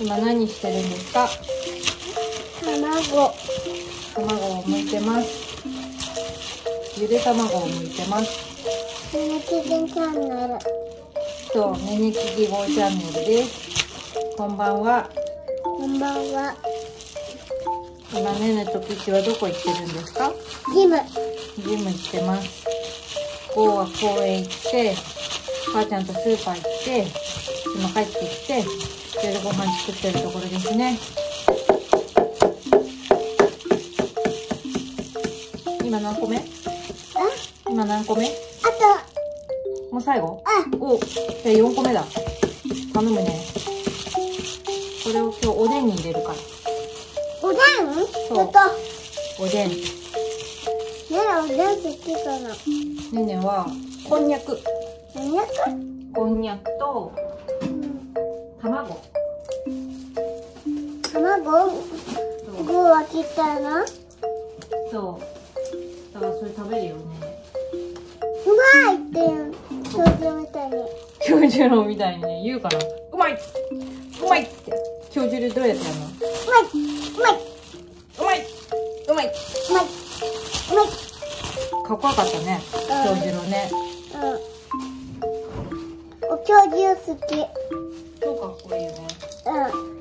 今何してるんですか？卵。卵を剥いてますゆで卵を剥いてますねねきじんチャンネル。そうねねきぎごチャンネルですこんばんはこんばんは。今ねねとピチはどこ行ってるんですか？ジム。ジム行ってますゴーは公園行って母ちゃんとスーパー行って今帰ってきて夜ご飯作ってるところですね。今何個目？あ、今何個目？あもう最後？おじゃあ4個目だ。頼むね。これを今日おでんに入れるから。おでん？そう。おでん。ねねえ、おでん好きかな。ねねはこんにゃく。何やかこんにゃくとうん。卵。卵？そう。具は切ったな。うそう。だからそれ食べるよね。まいって言う。少女みたいに。京次郎みたいにね言うからうまい！うまい！って。京次郎どうやってやるの？うまい、うまい、うまい！うまい！うまい、うまい。かっこよかったね京次郎ね。うん。お恐竜好き。かっこいいよね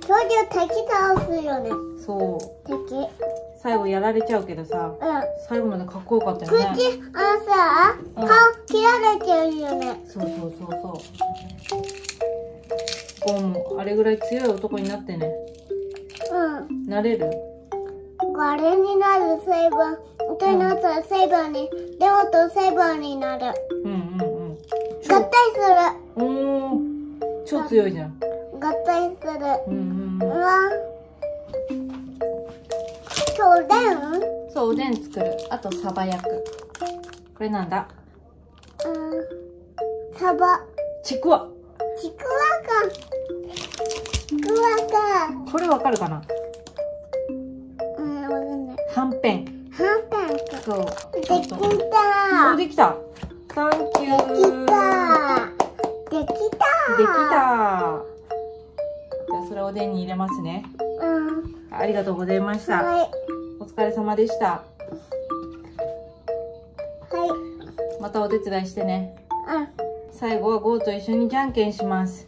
恐竜敵倒すよね。そう敵。うん。最後やられちゃうけどさ最後までかっこよかったよね口、あのさ、うん顔切られちゃうよね。そうそうそうそうゴンもあれぐらい強い男になってねうん。なれる？あれになるセイバー。一人のさ、セイバーに、デモとセイバーになる。うんうんうん合体すおー超強いじゃんる。合体する。うんうんうわ。今日でんそうおでん作るあとサバ焼くこれなんだ？うん。サバ。ちくわちくわか。ちくわか。これわかるかな？うん、わかんない。はんぺんはんぺんか。そうできおた。できたサンキューできた。できた。できたおでんに入れますねうん。ありがとうございましたはい。お疲れ様でしたはい。またお手伝いしてねうん。最後はゴーと一緒にじゃんけんします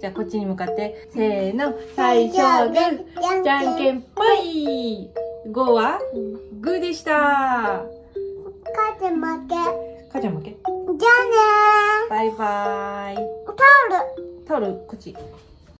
じゃあこっちに向かってせーの最小限じゃんけんぽいゴーはグーでした母ちゃん負け。かちゃん負け？じゃあねバイバーイー。タオル。タオルこっち